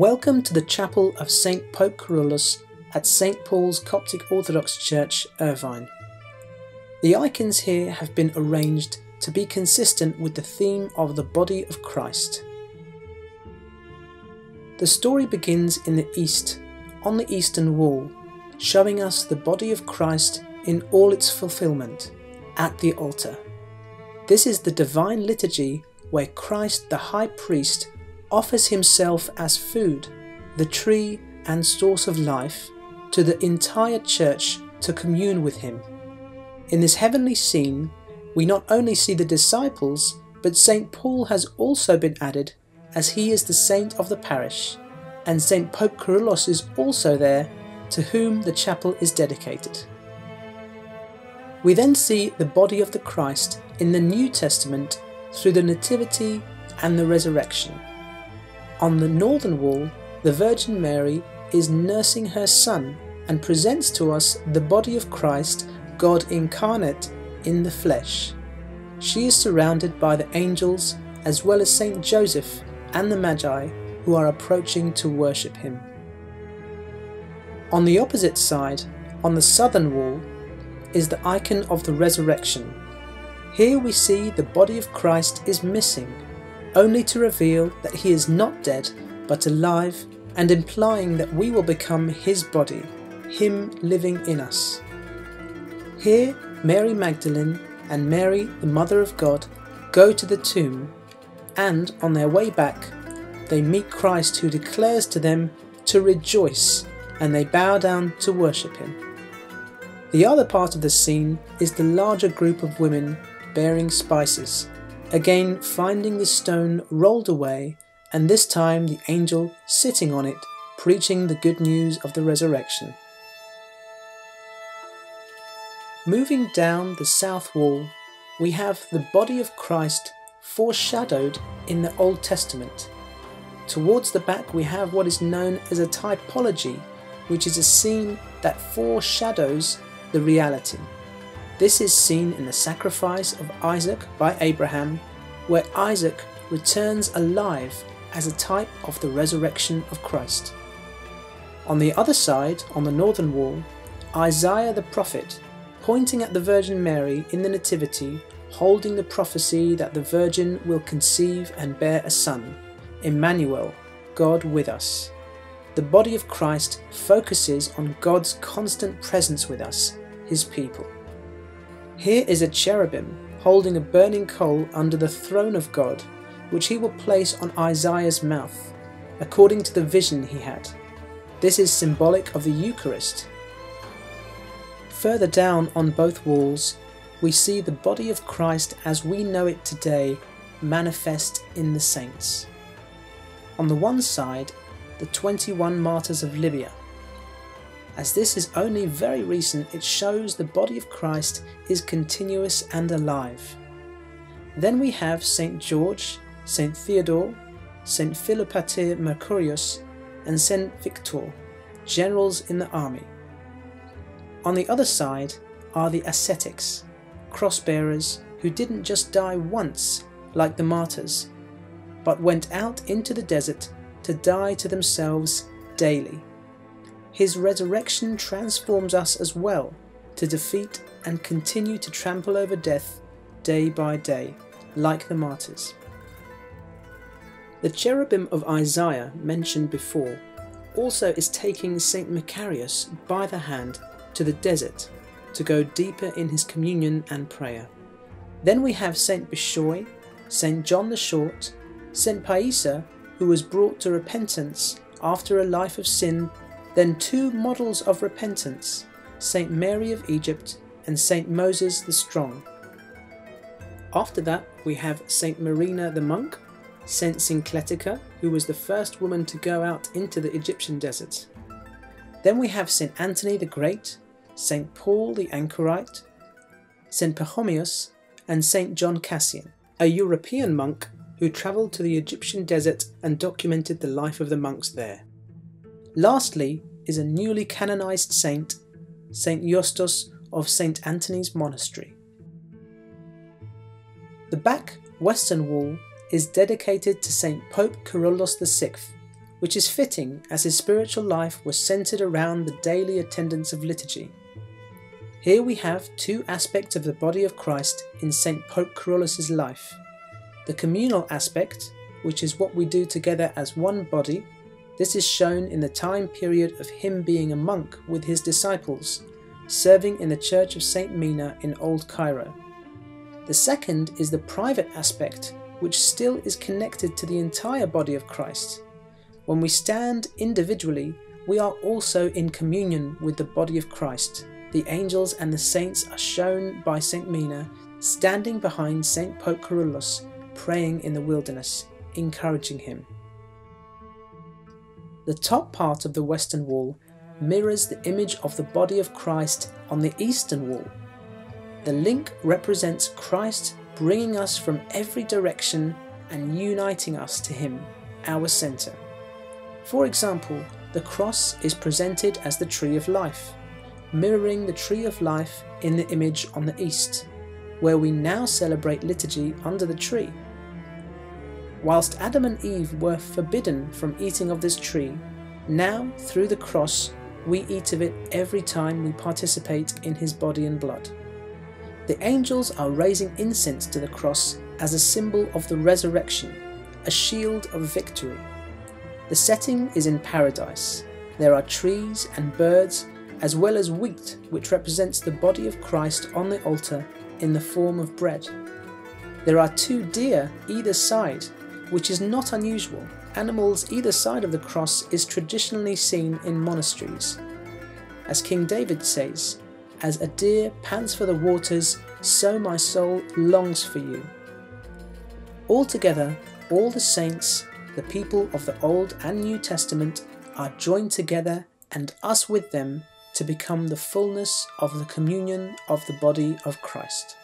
Welcome to the chapel of St. Pope Kyrillos at St. Paul's Coptic Orthodox Church, Irvine. The icons here have been arranged to be consistent with the theme of the body of Christ. The story begins in the east, on the eastern wall, showing us the body of Christ in all its fulfillment, at the altar. This is the divine liturgy where Christ the high priest offers himself as food, the tree and source of life, to the entire church to commune with him. In this heavenly scene, we not only see the disciples, but St. Paul has also been added as he is the saint of the parish, and St. Pope Kyrillos is also there, to whom the chapel is dedicated. We then see the body of the Christ in the New Testament through the Nativity and the Resurrection. On the northern wall, the Virgin Mary is nursing her son and presents to us the body of Christ, God incarnate in the flesh. She is surrounded by the angels as well as Saint Joseph and the Magi who are approaching to worship him. On the opposite side, on the southern wall, is the icon of the resurrection. Here we see the body of Christ is missing only to reveal that he is not dead but alive and implying that we will become his body, him living in us. Here, Mary Magdalene and Mary, the Mother of God, go to the tomb, and on their way back, they meet Christ who declares to them to rejoice, and they bow down to worship him. The other part of the scene is the larger group of women bearing spices, again finding the stone rolled away, and this time the angel sitting on it, preaching the good news of the resurrection. Moving down the south wall, we have the body of Christ foreshadowed in the Old Testament. Towards the back, we have what is known as a typology, which is a scene that foreshadows the reality. This is seen in the sacrifice of Isaac by Abraham, where Isaac returns alive as a type of the resurrection of Christ. On the other side, on the northern wall, Isaiah the prophet, pointing at the Virgin Mary in the Nativity, holding the prophecy that the Virgin will conceive and bear a son, Emmanuel, God with us. The body of Christ focuses on God's constant presence with us, his people. Here is a cherubim holding a burning coal under the throne of God, which he will place on Isaiah's mouth, according to the vision he had. This is symbolic of the Eucharist. Further down on both walls, we see the body of Christ as we know it today manifest in the saints. On the one side, the 21 martyrs of Libya, as this is only very recent, it shows the body of Christ is continuous and alive. Then we have St. George, St. Theodore, St. Philopater Mercurius, and St. Victor, generals in the army. On the other side are the ascetics, cross-bearers who didn't just die once like the martyrs, but went out into the desert to die to themselves daily. His resurrection transforms us as well to defeat and continue to trample over death day by day, like the martyrs. The cherubim of Isaiah mentioned before also is taking St. Macarius by the hand to the desert to go deeper in his communion and prayer. Then we have St. Bishoy, St. John the Short, St. Paisa, who was brought to repentance after a life of sin then two models of repentance, St. Mary of Egypt and St. Moses the Strong. After that, we have St. Marina the monk, St. Syncletica, who was the first woman to go out into the Egyptian desert. Then we have St. Anthony the Great, St. Paul the Anchorite, St. Pachomius, and St. John Cassian, a European monk who travelled to the Egyptian desert and documented the life of the monks there. Lastly is a newly canonized saint, Saint Justus of St. Anthony's Monastery. The back western wall is dedicated to St. Pope Kyrillos VI, which is fitting as his spiritual life was centered around the daily attendance of liturgy. Here we have two aspects of the body of Christ in St. Pope Kyrillos' life. The communal aspect, which is what we do together as one body, this is shown in the time period of him being a monk with his disciples, serving in the Church of St. Mina in Old Cairo. The second is the private aspect, which still is connected to the entire body of Christ. When we stand individually, we are also in communion with the body of Christ. The angels and the saints are shown by St. Mina standing behind St. Pope praying in the wilderness, encouraging him. The top part of the western wall mirrors the image of the body of Christ on the eastern wall. The link represents Christ bringing us from every direction and uniting us to Him, our centre. For example, the cross is presented as the tree of life, mirroring the tree of life in the image on the east, where we now celebrate liturgy under the tree. Whilst Adam and Eve were forbidden from eating of this tree, now, through the cross, we eat of it every time we participate in his body and blood. The angels are raising incense to the cross as a symbol of the resurrection, a shield of victory. The setting is in paradise. There are trees and birds, as well as wheat, which represents the body of Christ on the altar in the form of bread. There are two deer either side, which is not unusual. Animals either side of the cross is traditionally seen in monasteries. As King David says, As a deer pants for the waters, so my soul longs for you. Altogether, all the saints, the people of the Old and New Testament, are joined together and us with them to become the fullness of the communion of the body of Christ.